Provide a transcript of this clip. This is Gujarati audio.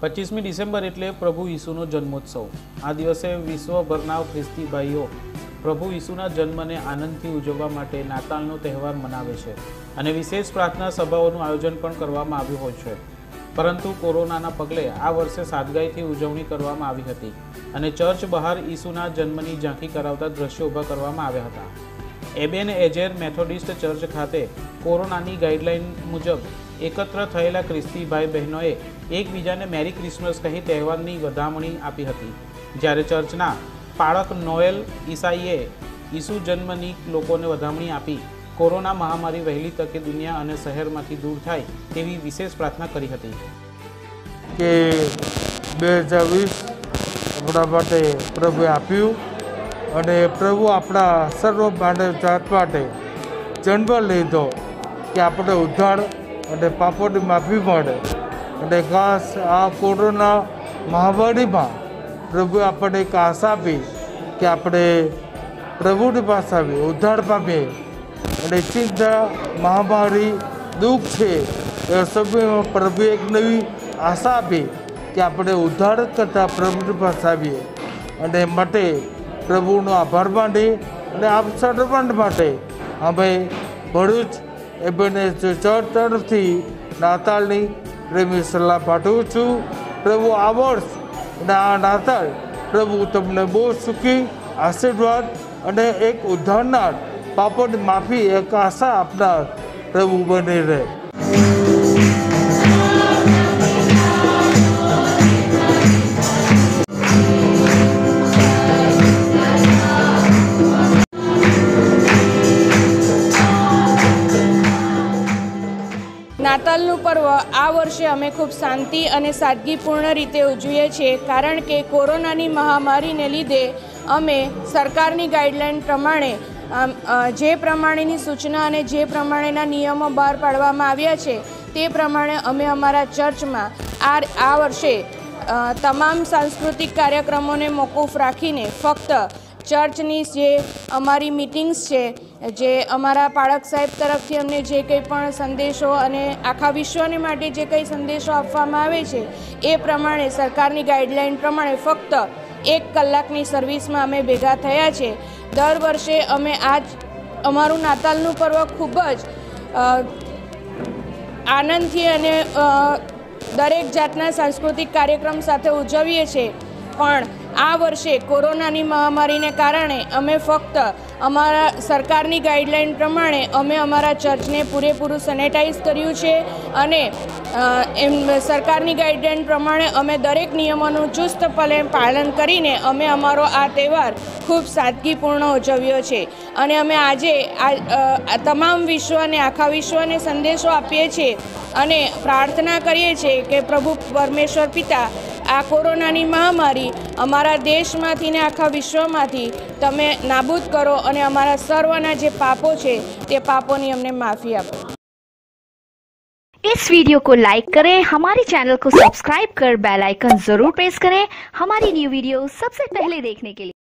પચીસમી ડિસેમ્બર એટલે પ્રભુ ઈસુનો જન્મોત્સવ. આ દિવસે વિશ્વભરના ખ્રિસ્તી ભાઈઓ પ્રભુ ઈસુના જન્મને આનંદથી ઉજવવા માટે નાતાલનો તહેવાર મનાવે છે અને વિશેષ પ્રાર્થના સભાઓનું આયોજન પણ કરવામાં આવ્યું હોય છે. પરંતુ કોરોનાના પગલે આ વર્ષે સાદગાઈથી ઉજવણી કરવામાં આવી હતી અને ચર્ચ બહાર ઈસુના જન્મની ઝાંખી કરાવતા દ્રશ્યો ઊભા કરવામાં આવ્યા હતા. એબેન એજેર મેથોડિસ્ટ ચર્ચ ખાતે કોરોનાની ગાઈડલાઈન મુજબ એકત્ર થયેલા ખ્રિસ્તી ભાઈ બહેનોએ એકબીજાને મેરી ક્રિસમસ કહી તહેવારની વધામણી આપી હતી. જ્યારે ચર્ચના પાળક નોએલ ઈસાઈએ ઈસુ જન્મની લોકોને વધામણી આપી, કોરોના મહામારી વહેલી તકે દુનિયા અને શહેરમાંથી દૂર થાય તેવી વિશેષ પ્રાર્થના કરી હતી. કે બે હજાર વીસ આપણા માટે પ્રભુએ આપ્યું અને પ્રભુ આપણા સર્વ માનવ જાત માટે જન્મ લીધો કે આપણે ઉદ્ધાર અને પાપોની માફી મળે. અને ખાસ આ કોરોના મહામારીમાં પ્રભુ આપણને એક આશા આપી કે આપણે પ્રભુની પાસે આવીએ, ઉદ્ધાર પામીએ. અને ચિંતા, મહામારી, દુઃખ છે એ સમયમાં પ્રભુએ એક નવી આશા આપી કે આપણે ઉદ્ધાર કરતાં પ્રભુની પાસે આવીએ. અને માટે પ્રભુનો આભાર માની અને આપ માટે અમે ભરૂચ એબને ચર્ચ તરફથી નાતાલની પ્રેમી સલાહ પાઠવું છું. પ્રભુ આ વર્ષ આ નાતાલ પ્રભુ તમને બહુ સુખી, આશીર્વાદ અને એક ઉદ્ધારનાર પાપડ માફી, એક આશા આપનાર પ્રભુ બની રહે. પર્વ આ વર્ષે અમે ખૂબ શાંતિ અને સાદગીપૂર્ણ રીતે ઉજવીએ છીએ, કારણ કે કોરોનાની મહામારીને લીધે અમે સરકારની ગાઈડલાઈન પ્રમાણે જે પ્રમાણેની સૂચના અને જે પ્રમાણેના નિયમો બહાર પાડવામાં આવ્યા છે, તે પ્રમાણે અમે અમારા ચર્ચમાં આ આ વર્ષે તમામ સાંસ્કૃતિક કાર્યક્રમોને મોકૂફ રાખીને ફક્ત ચર્ચની જે અમારી મિટિંગ્સ છે જે અમારા પાળક સાહેબ તરફથી અમને જે કંઈ પણ સંદેશો અને આખા વિશ્વને માટે જે કંઈ સંદેશો આપવામાં આવે છે, એ પ્રમાણે, સરકારની ગાઈડલાઈન પ્રમાણે ફક્ત એક કલાકની સર્વિસમાં અમે ભેગા થયા છે. દર વર્ષે અમે આજ અમારું નાતાલનું પર્વ ખૂબ જ આનંદથી અને દરેક જાતના સાંસ્કૃતિક કાર્યક્રમ સાથે ઉજવીએ છીએ પણ આ વર્ષે કોરોનાની મહામારીને કારણે અમે ફક્ત અમારા સરકારની ગાઈડલાઈન પ્રમાણે અમે અમારા ચર્ચને પૂરેપૂરું સેનેટાઈઝ કર્યું છે અને એમ, સરકારની ગાઈડલાઈન પ્રમાણે અમે દરેક નિયમોનું ચુસ્તપણે પાલન કરીને અમે અમારો આ તહેવાર ખૂબ સાદગીપૂર્ણ ઉજવ્યો છે. અને અમે આજે આ તમામ વિશ્વને, આખા વિશ્વને સંદેશો આપીએ છીએ અને પ્રાર્થના કરીએ છીએ કે પ્રભુ પરમેશ્વર પિતા આ કોરોનાની મહામારી અમારા દેશમાંથી ને આખા વિશ્વમાંથી તમે નાબૂદ કરો અને અમારા સર્વના જે પાપો છે તે પાપોની અમને માફી આપો इस वीडियो को लाइक करें हमारे चैनल को सब्सक्राइब कर बेल आइकन जरूर प्रेस करें हमारी न्यू वीडियो सबसे पहले देखने के लिए